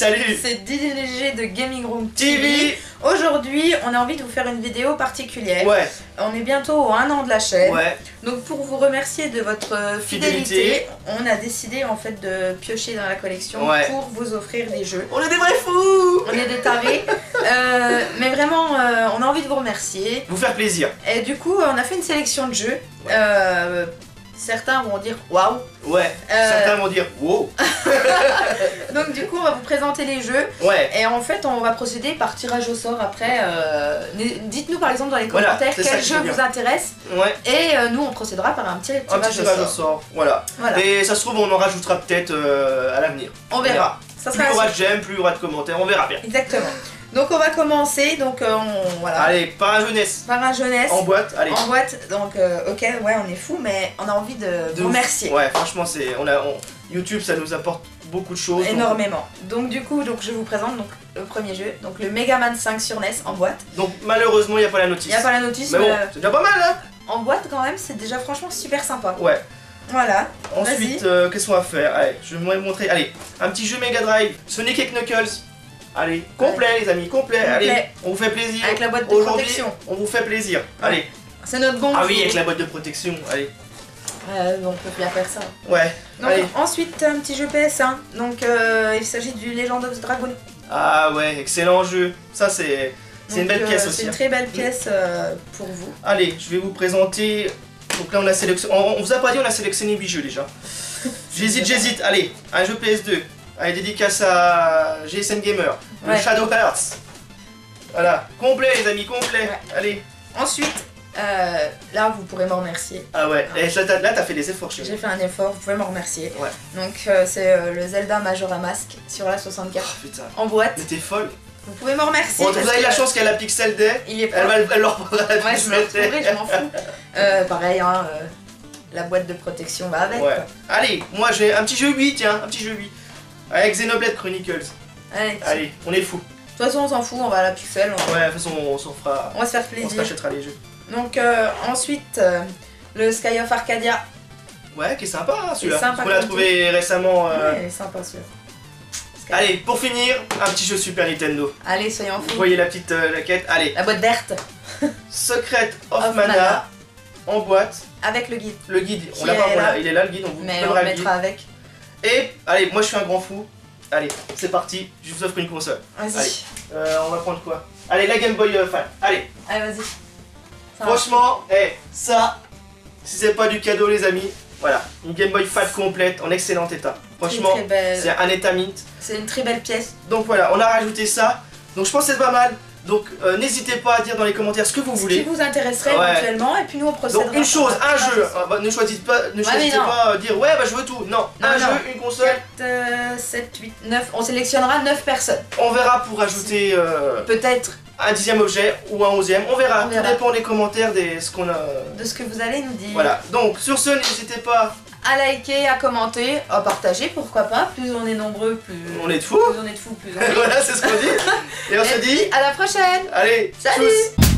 salut C'est DDG de Gaming Room TV Aujourd'hui, on a envie de vous faire une vidéo particulière. Ouais, On est bientôt au 1 an de la chaîne. ouais, Donc pour vous remercier de votre euh, fidélité, Fidélité. on a décidé en fait de piocher dans la collection Ouais. pour vous offrir des jeux. on est des vrais fous On est des tarés, Euh, mais vraiment, euh, on a envie de vous remercier. Vous faire plaisir. Et du coup, on a fait une sélection de jeux. Euh, certains vont dire waouh. Ouais, Euh. certains vont dire wow. Donc du coup, on va vous présenter les jeux. Ouais, Et en fait, on va procéder par tirage au sort après. euh, Dites-nous par exemple dans les commentaires quel jeu vous intéresse. ouais, Et euh, nous, on procédera par un petit tirage, un petit tirage au au sort. Voilà. Voilà, Et ça se trouve, on en rajoutera peut-être à l'avenir. on verra. Ça Plus il y aura de j'aime, plus il y aura de commentaires, on verra bien. Exactement. Donc on va commencer. Donc euh, on voilà. Allez, par un jeunesse. Par un jeunesse. En boîte, allez. En boîte, donc euh, ok, ouais, on est fou, mais on a envie de, De remercier Ouais, franchement, c'est. On a, on- YouTube, ça nous apporte beaucoup de choses. énormément. Donc du coup, donc je vous présente donc le premier jeu, donc le Mega Man 5 sur NES en boîte. Donc, malheureusement, il n'y a pas la Il notice. n'y a pas la notice, Mais mais, bon, euh, c'est déjà pas mal, hein en boîte quand même, c'est déjà franchement super sympa. Ouais. Voilà. Ensuite, qu'est-ce qu'on va faire? Allez, je vais vous montrer. Allez, un petit jeu Mega Drive, Sonic et Knuckles. Allez, complet les amis, complet. Complet. Allez, on vous fait plaisir. Avec la boîte de protection. on vous fait plaisir. Allez. C'est notre bon. Ah oui, avec la boîte de protection. Allez. Euh, on peut bien faire ça. Ouais. Donc Allez. ensuite un petit jeu PS1. Donc euh, il s'agit du Legend of the Dragon. Ah ouais, excellent jeu. Ça c'est c'est une belle euh, pièce C'est aussi. une hein. très belle pièce euh, pour vous. Allez, je vais vous présenter. Donc là on a sélectionné. On, on vous a pas dit on a sélectionné 8 jeux déjà. J'hésite, j'hésite. Allez, un jeu PS2. Allez, dédicace à GSM Gamer. Le Ouais. Shadow Hearts. Voilà, complet les amis, complet. Ouais. Allez. Ensuite, euh, là vous pourrez me remercier. Ah ouais, et là t'as fait des efforts chez J'ai fait un effort, vous pouvez me remercier. Ouais. Donc euh, c'est euh, le Zelda Majora Mask sur la 64 Oh putain, en boîte. mais t'es folle. Vous pouvez me remercier. Bon, vous avez que la chance qu'elle a Pixel Day. Il est Elle, pas. va, elle leur prendra la Ouais, je Day. je m'en fous. Pareil, hein, la boîte de protection va avec. Ouais. Allez, moi j'ai un petit jeu 8, tiens, un petit jeu 8. Avec Xenoblade Chronicles. Allez, de Allez, on est fou. toute façon, on s'en fout, on va à la pixel, on, Ouais, de toute façon, on s'en fera. on va se faire On plaisir. rachètera les jeux. Donc euh, ensuite, euh, le Sky of Arcadia. Ouais, qui est sympa hein, celui-là. qu'on l'a trouvé récemment. euh, Ouais, il est sympa celui Sky- Allez, pour finir, un petit jeu Super Nintendo. Allez, soyons Vous fous. voyez la petite euh, laquette? Allez, La boîte verte Secret of, Of Mana, Mana. en boîte. avec le guide. Le guide, on l'a pas, on là. l'a- il est là le guide, on vous Mais on le le guide. mettra avec. Et allez, moi je suis un grand fou. Allez, c'est parti, je vous offre une console. Allez. Vas-y. Euh, on va prendre quoi? Allez, la Game Boy euh, Fan. Allez, Allez, vas-y. Franchement, eh, ça, si c'est pas du cadeau les amis, voilà, une Game Boy Fat complète en excellent état. Franchement, belle- c'est un état mint. C'est une très belle pièce. Donc voilà, on a rajouté ça. Donc je pense que c'est pas mal. Donc euh, n'hésitez pas à dire dans les commentaires ce que vous Ce qui voulez. vous intéresserait Ouais. éventuellement, et puis nous on procédera. Donc une chose, un jeu. Ah, bah, ne choisissez pas, ne choisissez pas euh, dire ouais bah je veux tout. Non, Non, un non. jeu, une console. 4, 7, 8, 9. On sélectionnera 9 personnes. On verra pour ajouter euh, Peut-être un dixième objet ou un onzième. On verra. On verra. Tout dépend des commentaires des ce qu'on a. de ce que vous allez nous dire. Voilà. Donc sur ce, n'hésitez pas. À liker, à commenter, à partager, pourquoi pas. Plus on est nombreux, plus On est de fous. plus on est de fous, plus on est. voilà, c'est ce qu'on dit. Et on se dit. à la prochaine Allez, Salut.